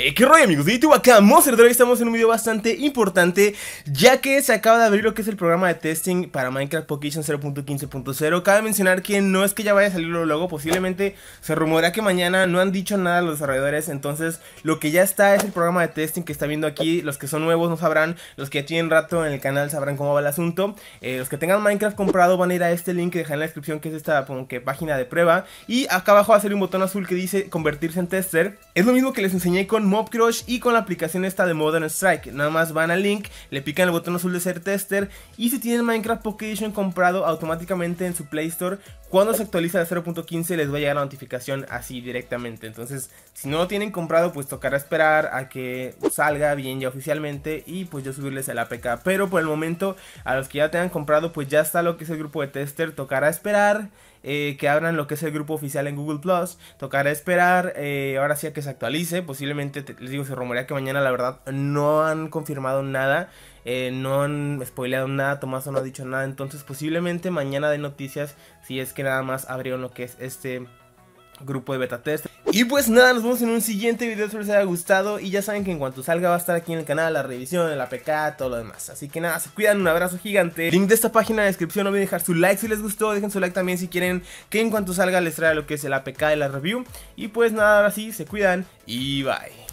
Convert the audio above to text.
Eh, ¿Qué rollo amigos de YouTube? Acá Monster hoy estamos en un video bastante importante Ya que se acaba de abrir lo que es el programa de testing para Minecraft Pokétion 0.15.0 Cabe mencionar que no es que ya vaya a salir luego Posiblemente se rumora que mañana no han dicho nada los desarrolladores Entonces lo que ya está es el programa de testing que está viendo aquí. Los que son nuevos no sabrán, los que ya tienen rato en el canal sabrán cómo va el asunto. Eh, Los que tengan Minecraft comprado van a ir a este link que dejaré en la descripción Que es esta como que página de prueba. Y acá abajo va a salir un botón azul que dice convertirse en tester. Es lo mismo que les enseñé con Mob Crush y con la aplicación esta de Modern Strike. Nada más van al link, le pican el botón azul de ser tester y si tienen Minecraft Pocket comprado automáticamente en su Play Store, cuando se actualiza de 0.15 les va a llegar la notificación así directamente. Entonces, si no lo tienen comprado, pues tocará esperar a que salga bien ya oficialmente y pues yo subirles el APK. Pero por el momento, a los que ya tengan comprado, pues ya está lo que es el grupo de tester, tocará esperar. Eh, que abran lo que es el grupo oficial en Google Plus. Tocará esperar eh, ahora sí a que se actualice. Posiblemente, les digo, se rumorea que mañana la verdad no han confirmado nada. Eh, no han spoileado nada, Tomaso no ha dicho nada. Entonces posiblemente mañana de noticias si es que nada más abrieron lo que es este grupo de beta test. Y pues nada, nos vemos en un siguiente video, espero les haya gustado y ya saben que en cuanto salga va a estar aquí en el canal la revisión, el APK, todo lo demás. Así que nada, se cuidan, un abrazo gigante. Link de esta página en la descripción, no olviden dejar su like si les gustó, dejen su like también si quieren que en cuanto salga les traiga lo que es el APK de la review. Y pues nada, ahora sí, se cuidan y bye.